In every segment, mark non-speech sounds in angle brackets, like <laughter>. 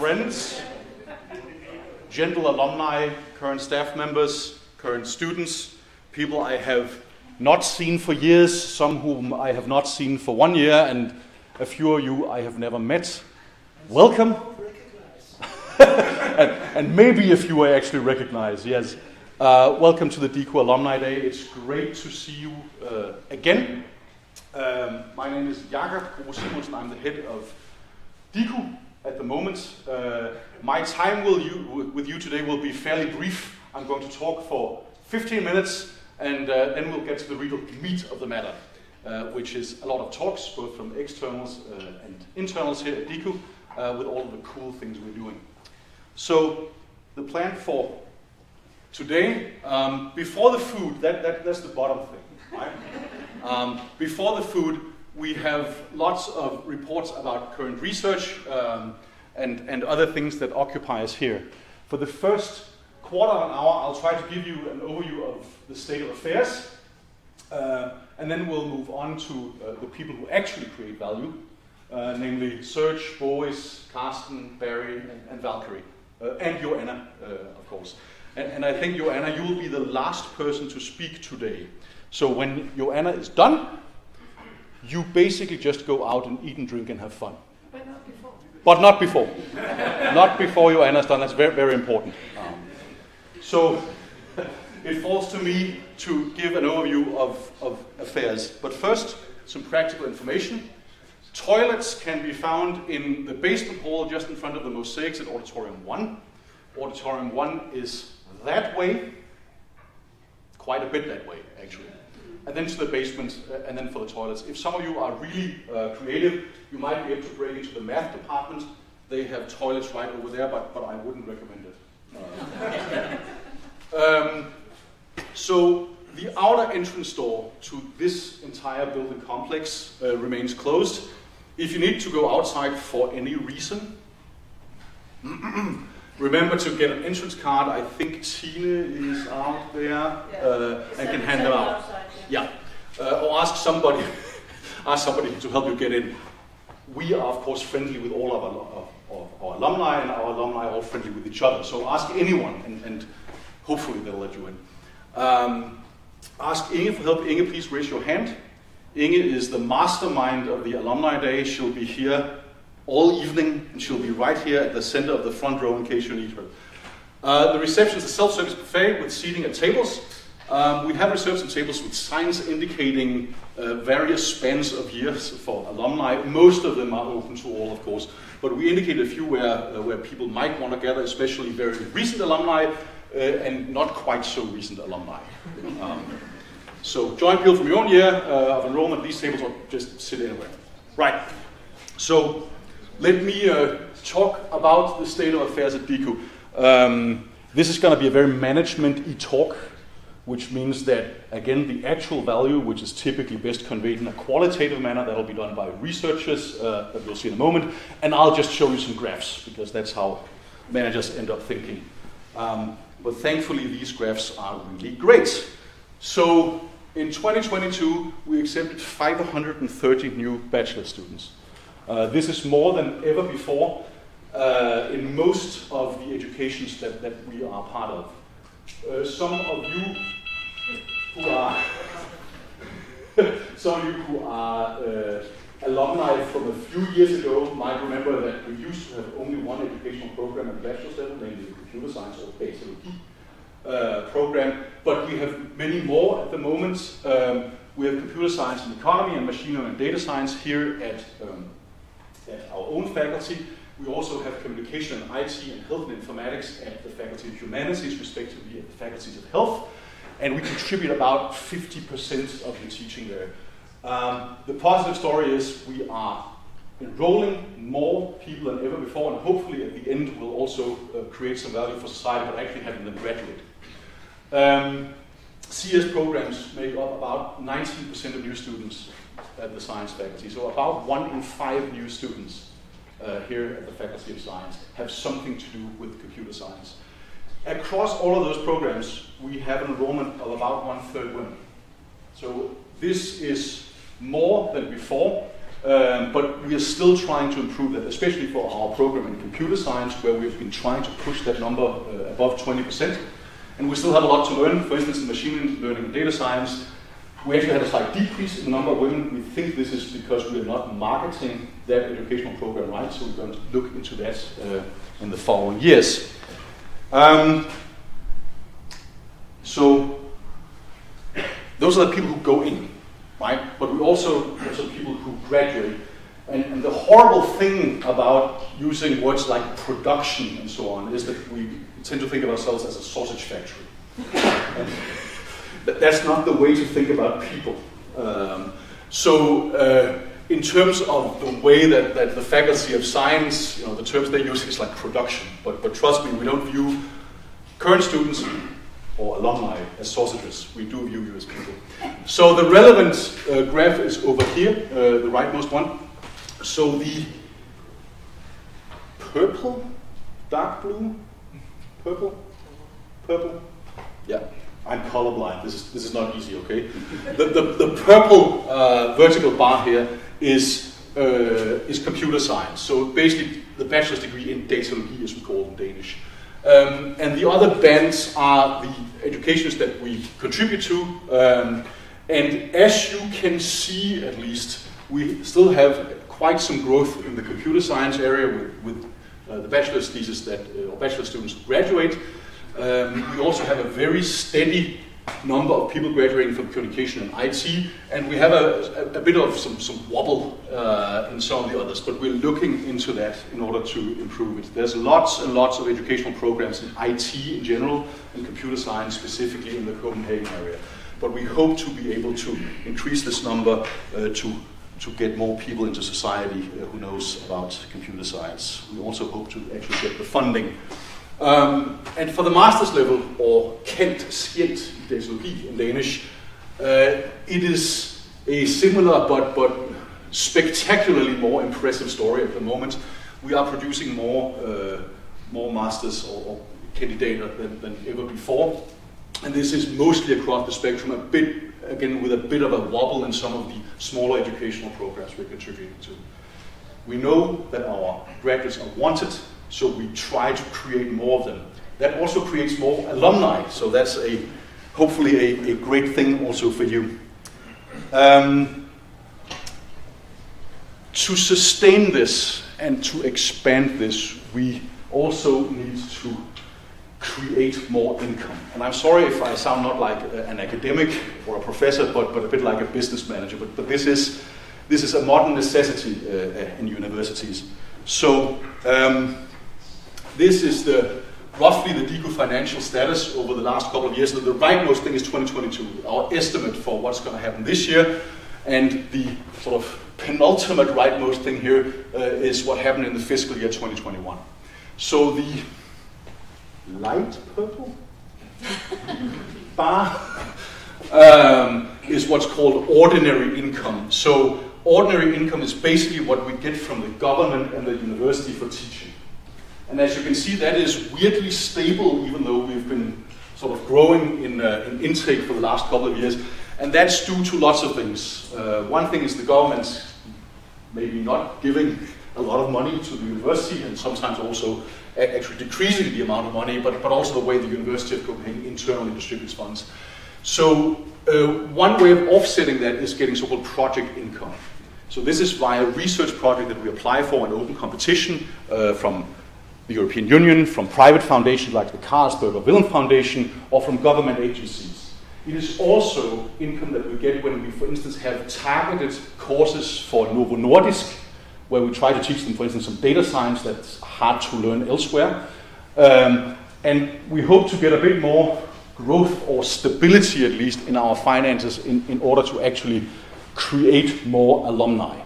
friends, gentle alumni, current staff members, current students, people I have not seen for years, some whom I have not seen for one year, and a few of you I have never met. Welcome. <laughs> and, and, maybe a few I actually recognize, yes. Uh, welcome to the DIKU Alumni Day. It's great to see you uh, again. Um, my name is Jakob Simonsen. I'm the head of DIKU at the moment. Uh, my time you, with you today will be fairly brief. I'm going to talk for 15 minutes and uh, then we'll get to the real meat of the matter, uh, which is a lot of talks, both from externals uh, and internals here at DIKU, uh, with all of the cool things we're doing. So the plan for today, um, before the food, that, that, that's the bottom thing, right? <laughs> Um, before the food, we have lots of reports about current research um, and, and other things that occupy us here. For the first quarter of an hour, I'll try to give you an overview of the state of affairs, uh, and then we'll move on to uh, the people who actually create value, uh, namely Serge, Boris, Carsten, Barry, and, and Valkyrie, uh, and Joanna, uh, of course. And, and I think, Joanna, you will be the last person to speak today. So when Joanna is done, you basically just go out and eat and drink and have fun. But not before. But not before. not before Joanna's done. That's very, very important. Um, so it falls to me to give an overview of, of affairs. But first, some practical information. Toilets can be found in the basement hall just in front of the mosaics at Auditorium 1. Auditorium 1 is that way, quite a bit that way, actually. And then to the basement, uh, and then for the toilets. If some of you are really uh, creative, you might be able to break into the math department. They have toilets right over there, but, but I wouldn't recommend it. Uh, <laughs> um, so the outer entrance door to this entire building complex uh, remains closed. If you need to go outside for any reason, <clears throat> remember to get an entrance card. I think Tina is out there uh, and can hand them out. Ask somebody, <laughs> ask somebody to help you get in. We are of course friendly with all of our, of our alumni, and our alumni are all friendly with each other. So ask anyone, and, and Hopefully they'll let you in. Um, ask Inge for help. Inge, please raise your hand. Inge is the mastermind of the Alumni Day. She'll be here all evening, and she'll be right here at the center of the front row in case you need her. Uh, the reception is a self-service buffet with seating at tables. Um, we have reserved some tables with signs indicating uh, various spans of years for alumni. Most of them are open to all, of course, but we indicated a few where, uh, where people might want to gather, especially very recent alumni uh, and not quite so recent alumni. <laughs> Um, so join people from your own year uh, of enrollment, these tables or just sit anywhere. Right, so let me uh, talk about the state of affairs at DIKU. Um, this is going to be a very management-y talk, which means that, again, the actual value, which is typically best conveyed in a qualitative manner, that'll be done by researchers uh, that we'll see in a moment, and I'll just show you some graphs, because that's how managers end up thinking. Um, but thankfully, these graphs are really great. So in 2022, we accepted 530 new bachelor students. Uh, this is more than ever before uh, in most of the educations that, that we are part of. Uh, some of you who are <laughs> some of you who are uh, alumni from a few years ago might remember that we used to have only one educational program at bachelor's level, namely the computer science or bachelor uh, program, but we have many more at the moment. Um, we have computer science and economy and machine learning and data science here at, um, at our own faculty. We also have communication IT and health and informatics at the Faculty of Humanities, respectively at the Faculties of Health. And we contribute about 50% of the teaching there. Um, the positive story is we are enrolling more people than ever before, and hopefully at the end we'll also uh, create some value for society by actually having them graduate. Um, CS programs make up about 19% of new students at the science faculty, so about one in five new students uh, here at the Faculty of Science have something to do with computer science. Across all of those programs, we have an enrollment of about one third women. So this is more than before. Um, but we are still trying to improve that, especially for our program in computer science, where we've been trying to push that number uh, above 20%. And we still have a lot to learn. For instance, in machine learning and data science, we actually had a slight decrease in the number of women. We think this is because we are not marketing that educational program right, so we're going to look into that uh, in the following years. Um, so those are the people who go in, right? But we also have some people who graduate. And, and, the horrible thing about using words like production and so on is that we tend to think of ourselves as a sausage factory. <laughs> that's not the way to think about people. Um, so, uh, in terms of the way that, that the faculty of science, you know, the terms they use is like production. But, but trust me, we don't view current students or alumni as sausages. We do view you as people. So the relevant uh, graph is over here, uh, the rightmost one. So the purple, dark blue, purple, purple, yeah. I'm colorblind. This is, this is not easy, okay? the, the, the purple uh, vertical bar here is, uh, is computer science. So basically, the bachelor's degree in datalogy, as we call it in Danish. Um, and the other bands are the educations that we contribute to. Um, and as you can see, at least, we still have quite some growth in the computer science area with, with uh, the bachelor's thesis that, uh, or bachelor students graduate. Um, we also have a very steady number of people graduating from communication and IT, and we have a, a, a bit of some, some wobble uh, in some of the others, but we're looking into that in order to improve it. There's lots and lots of educational programs in IT in general and computer science specifically in the Copenhagen area, but we hope to be able to increase this number uh, to to get more people into society uh, who knows about computer science. We also hope to actually get the funding um, and for the master's level, or cand.scient. Datalogi in Danish, uh, it is a similar but, but spectacularly more impressive story at the moment. We are producing more, uh, more masters or, or candidates than, than ever before. And this is mostly across the spectrum, a bit, again, with a bit of a wobble in some of the smaller educational programs we're contributing to. We know that our graduates are wanted, so we try to create more of them. That also creates more alumni, so that's a hopefully a, a great thing also for you. Um, to sustain this and to expand this, we also need to create more income. And I'm sorry if I sound not like an academic or a professor, but, but a bit like a business manager. But, but this, is, this is a modern necessity uh, in universities. So um, this is the roughly the DIKU financial status over the last couple of years. The, the rightmost thing is 2022, our estimate for what's going to happen this year. And the sort of penultimate rightmost thing here uh, is what happened in the fiscal year 2021. So the light purple <laughs> bar um, is what's called ordinary income. So ordinary income is basically what we get from the government and the university for teaching. And as you can see, that is weirdly stable, even though we've been sort of growing in, uh, in intake for the last couple of years. And that's due to lots of things. Uh, one thing is the government maybe not giving a lot of money to the university and sometimes also actually decreasing the amount of money, but, but also the way the University of Copenhagen internally distributes funds. So uh, one way of offsetting that is getting so-called project income. So this is via research project that we apply for an open competition uh, from the European Union, from private foundations like the Carlsberg or Villum Foundation, or from government agencies. It is also income that we get when we, for instance, have targeted courses for Novo Nordisk, where we try to teach them, for instance, some data science that's hard to learn elsewhere. Um, and we hope to get a bit more growth or stability, at least, in our finances in, in order to actually create more alumni.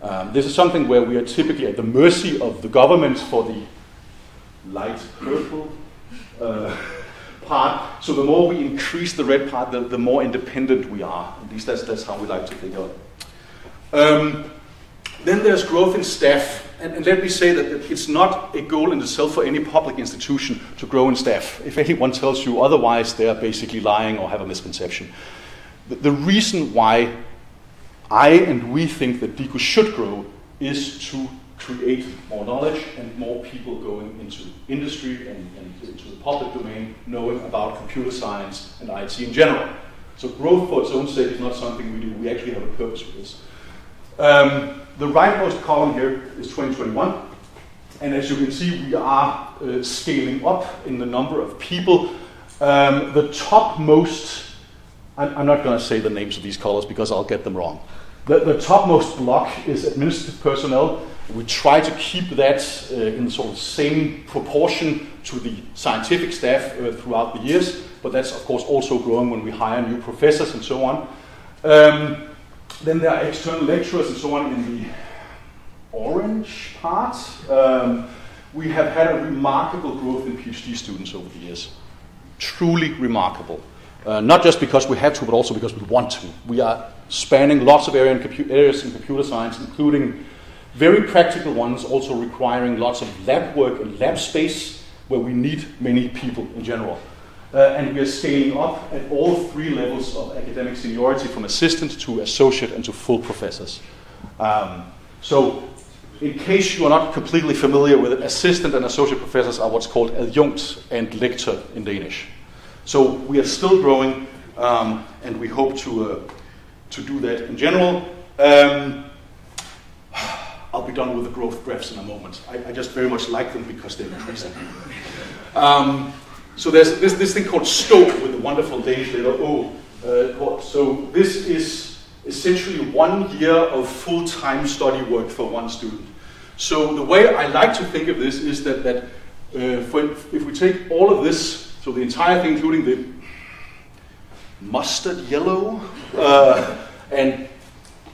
Um, this is something where we are typically at the mercy of the government for the light purple uh, part. So the more we increase the red part, the, the, more independent we are. At least that's, that's how we like to think of it. Um, then there's growth in staff. And, and, let me say that it's not a goal in itself for any public institution to grow in staff. If anyone tells you otherwise, they're basically lying or have a misconception. The, the reason why I and we think that DIKU should grow is to create more knowledge and more people going into industry and, and into the public domain knowing about computer science and IT in general. So growth for its own sake is not something we do. We actually have a purpose for this. Um, the rightmost column here is 2021. And as you can see, we are uh, scaling up in the number of people. Um, the topmost, I'm, not going to say the names of these colors because I'll get them wrong. The, the topmost block is administrative personnel. We try to keep that uh, in sort of same proportion to the scientific staff uh, throughout the years, but that's of course also growing when we hire new professors and so on. Um, then there are external lecturers and so on in the orange part. Um, we have had a remarkable growth in PhD students over the years. Truly remarkable. Uh, not just because we have to, but also because we want to. We are spanning lots of area in areas in computer science, including very practical ones, also requiring lots of lab work and lab space where we need many people in general. Uh, and we are scaling up at all three levels of academic seniority from assistant to associate and to full professors. Um, so, in case you are not completely familiar with it, assistant and associate professors are what's called adjunct and lector in Danish. So, we are still growing um, and we hope to, uh, to do that in general. Um, I'll be done with the growth graphs in a moment. I, I just very much like them because they're increasing. <laughs> Um, so there's this, this thing called STOKE with the wonderful Danish letter O. Uh, so this is essentially one year of full-time study work for one student. So the way I like to think of this is that, that uh, for, if we take all of this, so the entire thing, including the mustard yellow uh, and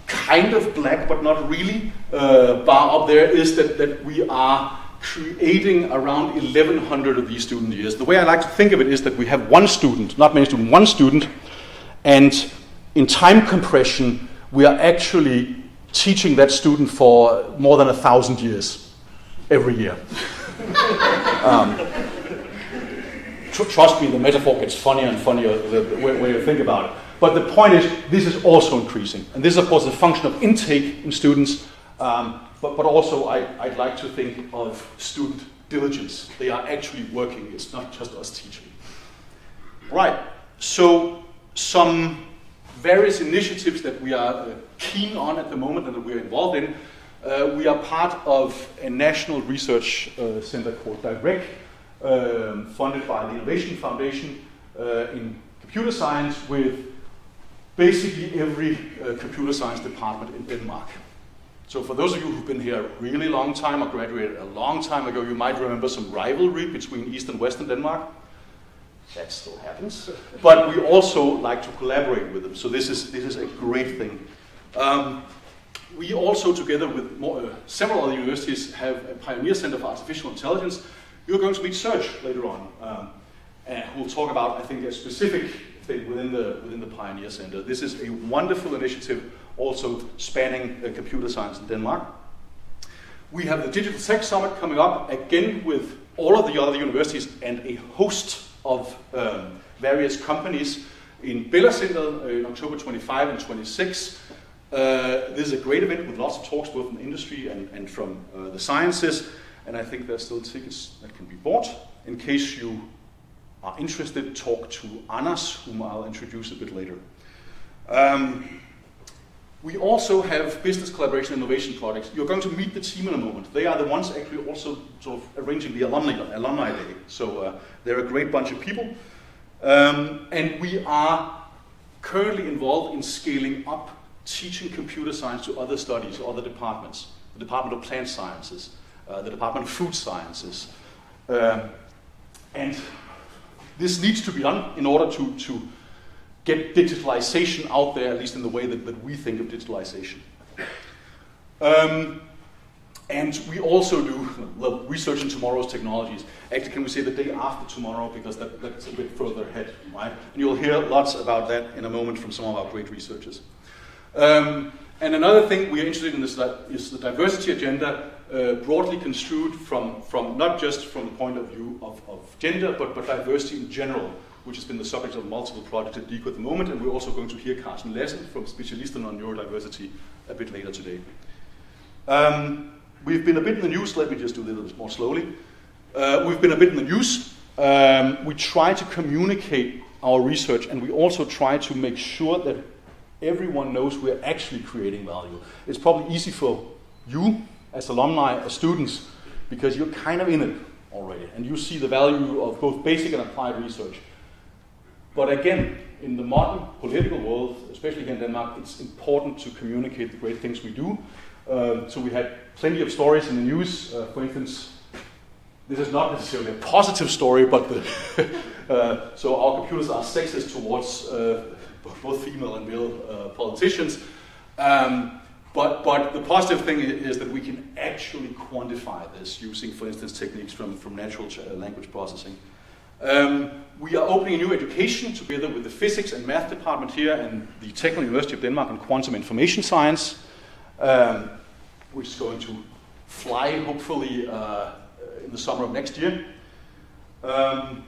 kind of black but not really uh, bar up there, is that, that we are creating around 1,100 of these student years. The way I like to think of it is that we have one student, not many students, one student, and in time compression, we are actually teaching that student for more than a thousand years every year. <laughs> um, tr- trust me, the metaphor gets funnier and funnier the way you think about it. But the point is, this is also increasing. And this is, of course, a function of intake in students. Um, but, but also, I, I'd like to think of student diligence. They are actually working, it's not just us teaching. Right, so some various initiatives that we are uh, keen on at the moment and that we are involved in. Uh, we are part of a national research uh, center called DIREC, um, funded by the Innovation Foundation uh, in computer science, with basically every uh, computer science department in Denmark. So for those of you who've been here a really long time or graduated a long time ago, you might remember some rivalry between East and Western Denmark. That still happens. But we also like to collaborate with them. So this is, this is a great thing. Um, we also, together with more, uh, several other universities, have a Pioneer Center for Artificial Intelligence. You're going to meet Serge later on, um, and we'll talk about, I think, a specific within the, within the Pioneer Center. This is a wonderful initiative also spanning uh, computer science in Denmark. We have the Digital Tech Summit coming up, again with all of the other universities and a host of um, various companies in Bella Center uh, in October 25 and 26. Uh, this is a great event with lots of talks both from industry and, and from uh, the sciences, and I think there's still tickets that can be bought. In case you are interested, talk to Anders, whom I'll introduce a bit later. Um, we also have business collaboration innovation projects. You're going to meet the team in a moment. They are the ones actually also sort of arranging the alumni, alumni day. So uh, they're a great bunch of people. Um, and we are currently involved in scaling up teaching computer science to other studies, other departments. The Department of Plant Sciences, uh, the Department of Food Sciences. Um, and this needs to be done in order to, to get digitalization out there, at least in the way that, that we think of digitalization. Um, and we also do the research in tomorrow's technologies. Actually, can we say the day after tomorrow, because that, that's a bit further ahead, right? And you'll hear lots about that in a moment from some of our great researchers. Um, and another thing we are interested in is, that, is the diversity agenda, uh, broadly construed from, from not just from the point of view of, of gender, but, but diversity in general. which has been the subject of multiple projects at DIKU at the moment, and we're also going to hear Carsten Lassen from Specialisterne on Neurodiversity a bit later today. Um, we've been a bit in the news, let me just do this a little bit more slowly. Uh, we've been a bit in the news. Um, we try to communicate our research, and we also try to make sure that everyone knows we're actually creating value. It's probably easy for you as alumni, as students, because you're kind of in it already, and you see the value of both basic and applied research. But again, in the modern political world, especially here in Denmark, it's important to communicate the great things we do. Um, so we had plenty of stories in the news. Uh, for instance, this is not necessarily a positive story, but the <laughs> uh, so our computers are sexist towards uh, both female and male uh, politicians. Um, but, but the positive thing is that we can actually quantify this using, for instance, techniques from, from natural language processing. Um, we are opening a new education together with the physics and math department here and the Technical University of Denmark on quantum information science, um, which is going to fly hopefully uh, in the summer of next year. Um,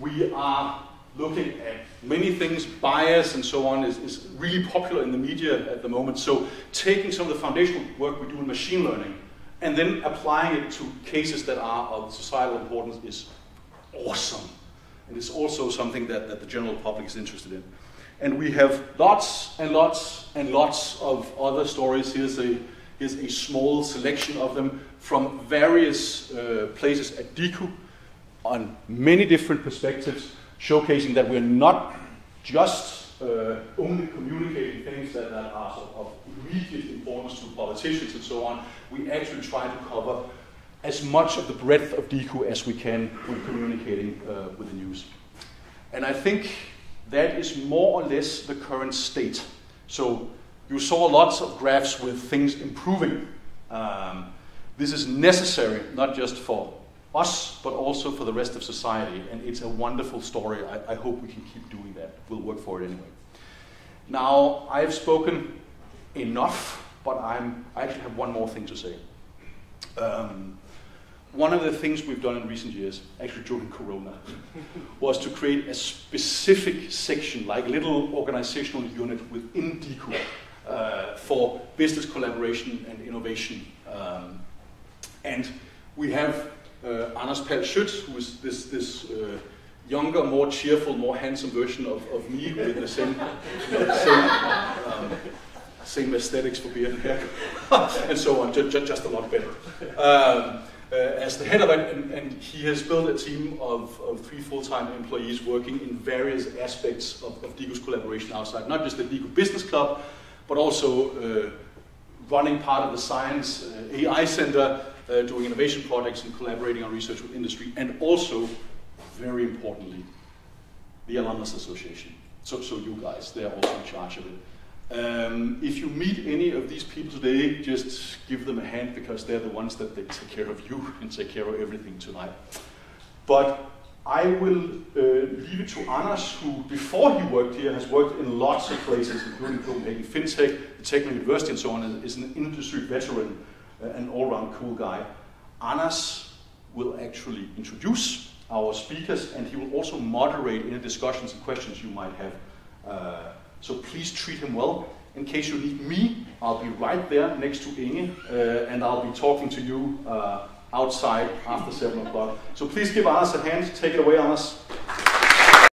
we are looking at many things, bias and so on is, is really popular in the media at the moment. So taking some of the foundational work we do in machine learning and then applying it to cases that are of societal importance is awesome. And it's also something that, that the general public is interested in. And we have lots and lots and lots of other stories. Here's a, here's a small selection of them from various uh, places at DIKU on many different perspectives showcasing that we're not just uh, only communicating things that, that are sort of immediate importance to politicians and so on. We actually try to cover as much of the breadth of DIKU as we can when communicating uh, with the news. And I think that is more or less the current state. So you saw lots of graphs with things improving. Um, this is necessary not just for us, but also for the rest of society. And it's a wonderful story. I, I, hope we can keep doing that. We'll work for it anyway. Now, I've spoken enough, but I'm, I actually have one more thing to say. Um, one of the things we've done in recent years, actually during Corona, <laughs> was to create a specific section, like a little organizational unit within DIKU uh, for business collaboration and innovation. Um, and we have uh, Anders Pall who is this, this uh, younger, more cheerful, more handsome version of, of me with the same, same, um, same aesthetics for beard and hair, <laughs> and so on, just, just a lot better. Um, uh, as the head of it, and, and, he has built a team of, of three full-time employees working in various aspects of, of DIKU's collaboration outside, not just the DIKU Business Club, but also uh, running part of the Science uh, AI Center, uh, doing innovation projects and collaborating on research with industry, and also, very importantly, the Alumnus Association. So, so you guys, they're also in charge of it. Um, if you meet any of these people today, just give them a hand because they're the ones that they take care of you <laughs> and take care of everything tonight. But I will uh, leave it to Anders, who before he worked here has worked in lots of places, including Copenhagen FinTech, the Technical University, and so on, and is an industry veteran an all-round cool guy. Anders will actually introduce our speakers and he will also moderate any discussions and questions you might have. Uh, so please treat him well. In case you need me, I'll be right there next to Inge uh, and I'll be talking to you uh, outside after 7 o'clock. So please give Anders a hand. Take it away, Anders.